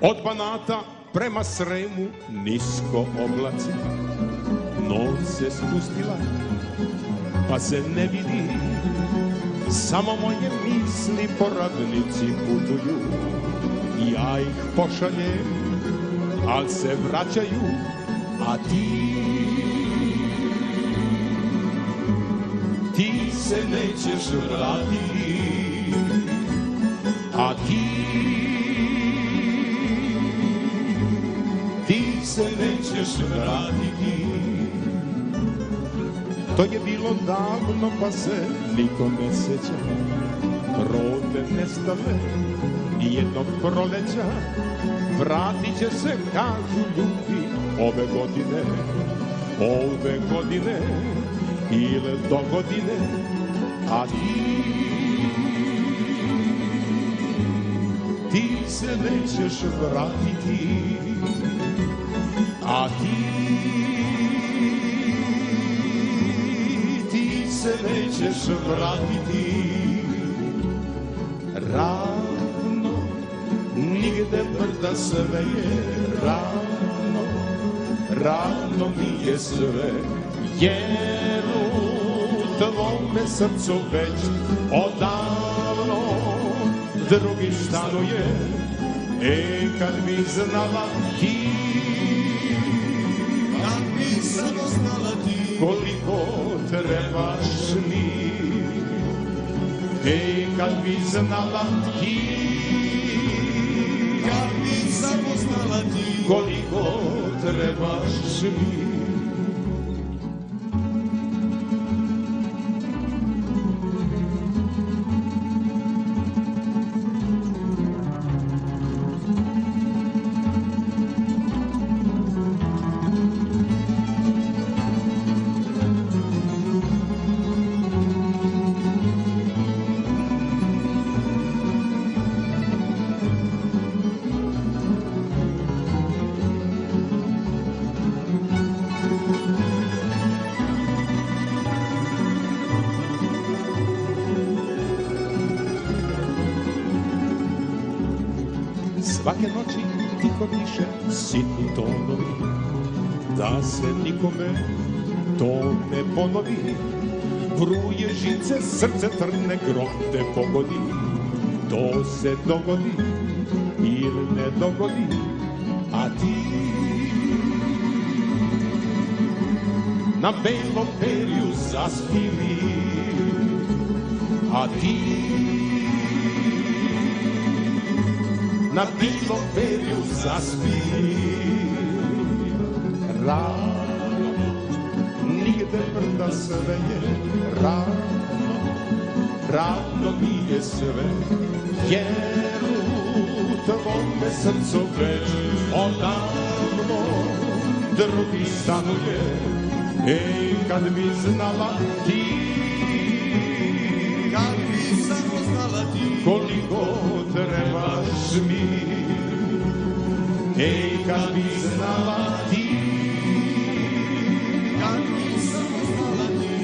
Od Banata prema Sremu nisko oblaci, noć se spustila, pa se ne vidi, samo moje misli po ravnici putuju, ja ih pošaljem, al se vraćaju, a ti ti se nećeš vratiti, a ti nećeš vratiti. To je bilo davno pa se niko ne seća, rode nestale i jednog proleća, vratit će se, kažu ljudi, ove godine, ove godine, ili do godine, a ti ti se nećeš vratiti, a ti ti se nećeš vratiti. Ravno nigde brda sve je ravno ravno mi je sve jer u tvome srcu već odavno drugi stanuje e kad bi znala ti Kad bi samo znala ti koliko trebaš mi. E kad bi znala ti Kad bi samo znala ti koliko trebaš mi Svake noći tiho piše sitni tonovi Da se nikome to ne ponovi. Vruje žice, srce trne, grob te pogodi. To se dogodi ili ne dogodi A ti na belom perju zaspili. A ti na belom perju zaspi. Rano, nigde brda sve je Rano, ravno mi je sve Jer u tvome srcu već odavno Drugi stanuje Ej, kad bi znala ti Ejka biznala ti,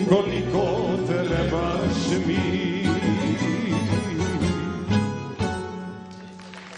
koliko trebaš mi.